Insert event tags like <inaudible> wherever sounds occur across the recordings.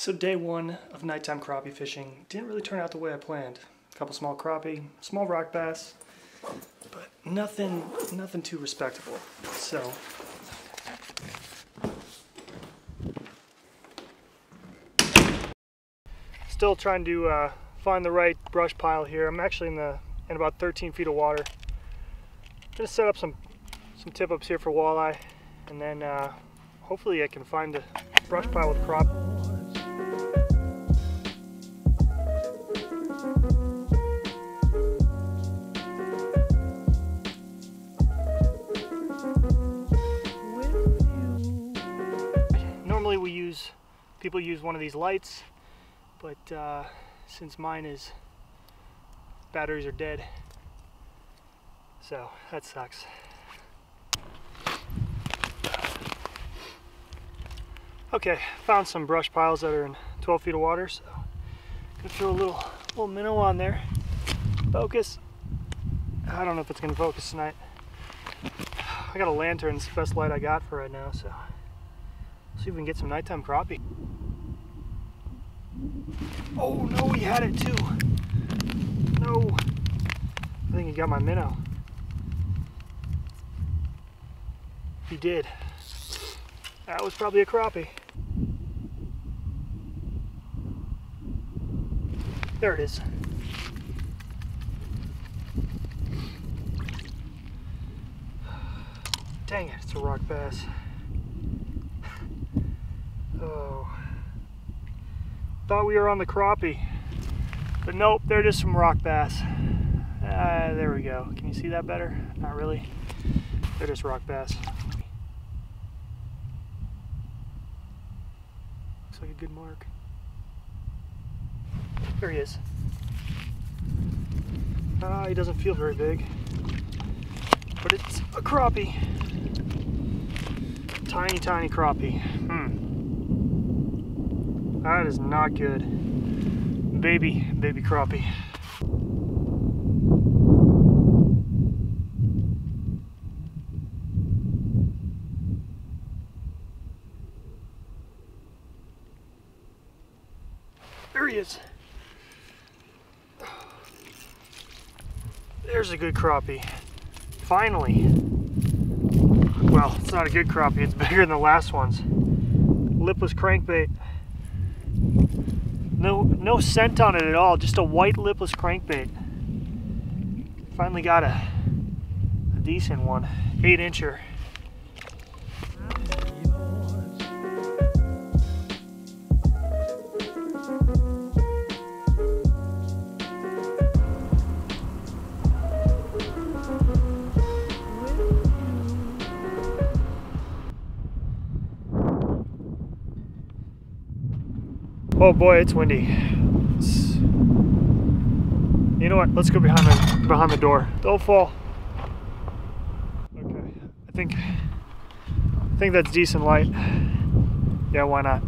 So day one of nighttime crappie fishing didn't really turn out the way I planned. A couple small crappie, small rock bass, but nothing, nothing too respectable. So still trying to uh, find the right brush pile here. I'm actually in the in about 13 feet of water. Gonna set up some some tip ups here for walleye, and then uh, hopefully I can find a brush pile with crop. Use people use one of these lights, but uh, since mine is batteries are dead, so that sucks. Okay, found some brush piles that are in 12 feet of water, so gonna throw a little little minnow on there. Focus. I don't know if it's gonna focus tonight. I got a lantern, it's the best light I got for right now, so see if we can get some nighttime crappie. Oh no, he had it too. No. I think he got my minnow. He did. That was probably a crappie. There it is. Dang it, it's a rock bass. Oh. Thought we were on the crappie. But nope, they're just some rock bass. Uh, there we go. Can you see that better? Not really. They're just rock bass. Looks like a good mark. There he is. Ah, he doesn't feel very big. But it's a crappie. Tiny, tiny crappie. Hmm. That is not good. Baby, baby crappie. There he is. There's a good crappie. Finally. Well, it's not a good crappie, it's bigger than the last ones. Lipless crankbait. No, scent on it at all, just a white lipless crankbait. Finally got a, a decent one, eight incher. Oh boy, it's windy. It's... You know what? Let's go behind the behind the door. Don't fall. Okay, I think I think that's decent light. Yeah, why not?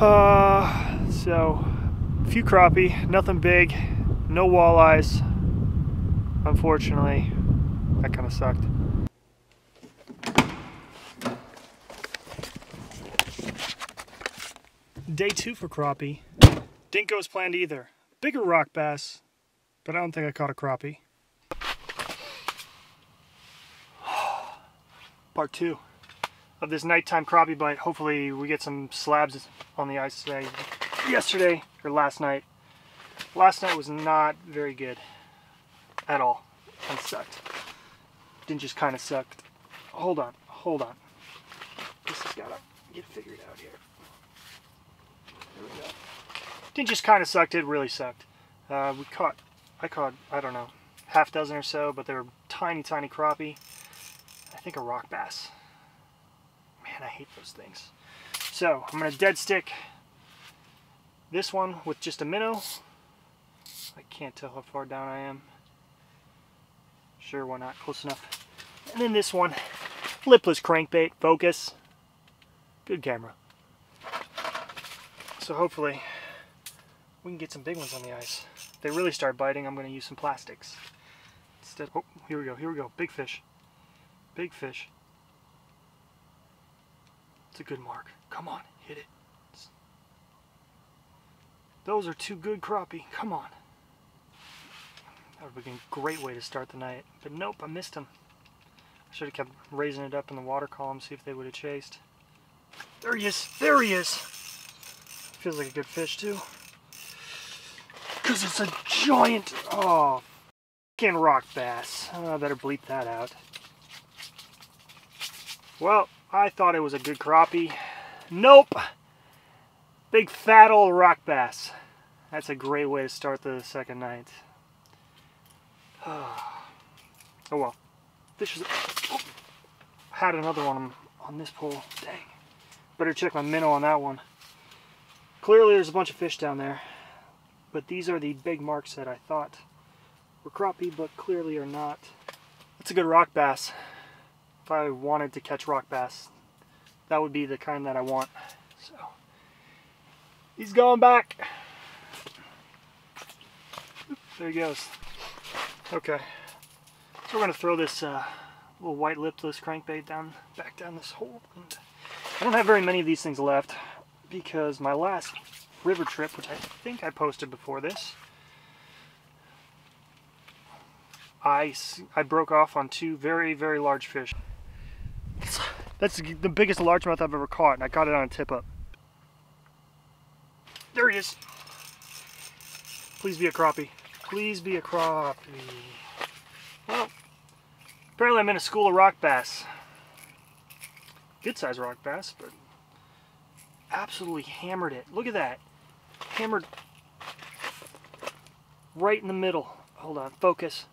Uh, so a few crappie, nothing big, no walleyes. Unfortunately, that kind of sucked. Day two for crappie. Didn't go as planned either. Bigger rock bass, but I don't think I caught a crappie. <sighs> Part two of this nighttime crappie bite. Hopefully we get some slabs on the ice today. Yesterday, or last night. Last night was not very good at all. And sucked. Didn't just kind of sucked. Hold on, hold on. This has got to get figured out here. Didn't just kind of sucked, it really sucked. Uh, we caught, I caught, I don't know, half dozen or so, but they were tiny, tiny crappie. I think a rock bass. Man, I hate those things. So, I'm going to dead stick this one with just a minnow. I can't tell how far down I am. Sure, why not? Close enough. And then this one, lipless crankbait, focus. Good camera. So hopefully we can get some big ones on the ice. If they really start biting, I'm going to use some plastics. Instead, oh, here we go, here we go. Big fish. Big fish. It's a good mark. Come on, hit it. Those are two good crappie. Come on. That would be a great way to start the night. But nope, I missed them. I should have kept raising it up in the water column, see if they would have chased. There he is! There he is! Feels like a good fish too. Because it's a giant, oh, fucking rock bass. Oh, I better bleep that out. Well, I thought it was a good crappie. Nope! Big fat old rock bass. That's a great way to start the second night. <sighs> oh well. Fish is... Oh, had another one on this pole. Dang. Better check my minnow on that one. Clearly there's a bunch of fish down there. But these are the big marks that I thought were crappie, but clearly are not. That's a good rock bass. If I wanted to catch rock bass, that would be the kind that I want. So, he's going back. There he goes. Okay, so we're gonna throw this uh, little white lipless crankbait down, back down this hole. And I don't have very many of these things left because my last river trip, which I think I posted before this, I, I broke off on two very, very large fish. That's the biggest largemouth I've ever caught, and I caught it on a tip up. There he is. Please be a crappie. Please be a crappie. Well, apparently I'm in a school of rock bass. Good size rock bass, but absolutely hammered it. Look at that hammered right in the middle. Hold on, focus.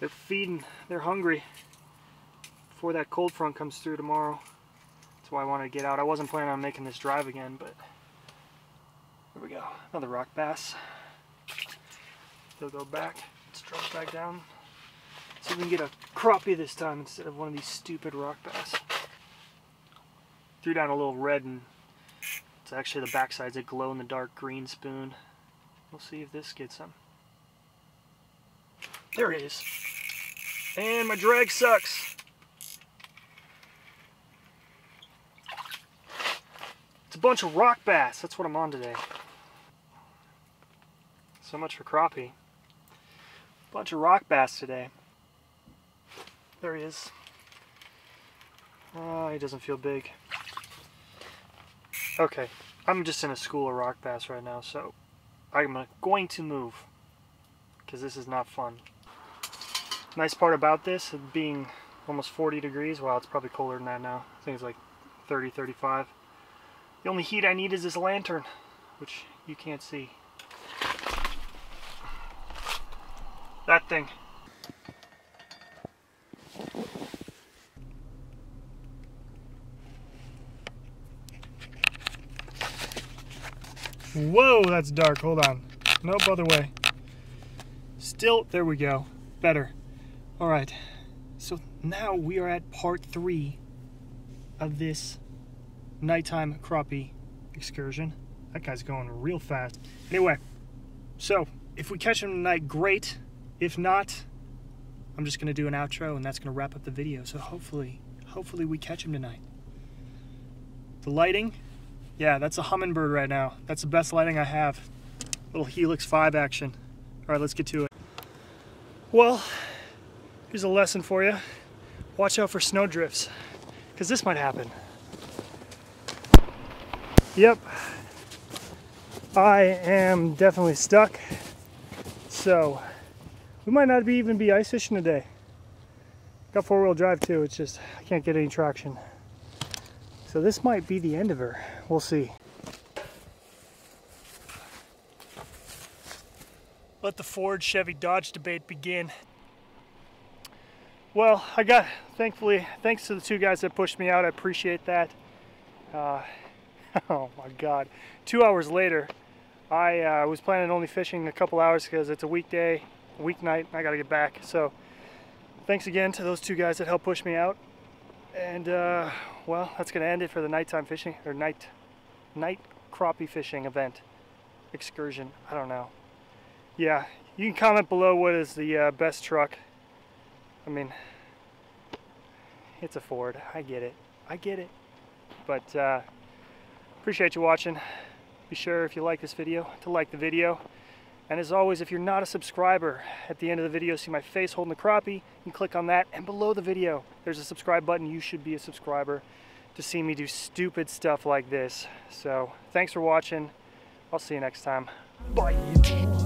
They're feeding, they're hungry before that cold front comes through tomorrow. That's why I wanted to get out. I wasn't planning on making this drive again, but here we go. Another rock bass. They'll go back. Let's drop back down. See if we can get a crappie this time instead of one of these stupid rock bass threw down a little red and it's actually the backside's a glow in the dark green spoon. We'll see if this gets some. There it is. And my drag sucks. It's a bunch of rock bass. That's what I'm on today. So much for crappie. Bunch of rock bass today. There he is. Oh, he doesn't feel big. Okay, I'm just in a school of rock bass right now, so I'm going to move because this is not fun. Nice part about this being almost 40 degrees, well it's probably colder than that now, I think it's like 30, 35. The only heat I need is this lantern, which you can't see. That thing. Whoa, that's dark. Hold on. Nope, other way. Still, there we go. Better. All right. So now we are at part three of this nighttime crappie excursion. That guy's going real fast. Anyway, so if we catch him tonight, great. If not, I'm just gonna do an outro and that's gonna wrap up the video. So hopefully, hopefully we catch him tonight. The lighting yeah, that's a Humminbird right now. That's the best lighting I have. Little Helix 5 action. All right, let's get to it. Well, here's a lesson for you. Watch out for snow drifts, because this might happen. Yep, I am definitely stuck. So, we might not be even be ice fishing today. Got four-wheel drive too, it's just, I can't get any traction. So this might be the end of her. We'll see. Let the Ford Chevy Dodge debate begin. Well, I got, thankfully, thanks to the two guys that pushed me out, I appreciate that. Uh, <laughs> oh my God. Two hours later, I uh, was planning on only fishing a couple hours because it's a weekday, weeknight, I gotta get back. So thanks again to those two guys that helped push me out. And uh, well, that's going to end it for the nighttime fishing or night night crappie fishing event excursion. I don't know. Yeah, you can comment below what is the uh, best truck. I mean, it's a Ford. I get it. I get it. But uh, Appreciate you watching. Be sure if you like this video to like the video. And as always, if you're not a subscriber, at the end of the video, see my face holding the crappie. You can click on that, and below the video, there's a subscribe button. You should be a subscriber to see me do stupid stuff like this. So, thanks for watching. I'll see you next time. Bye.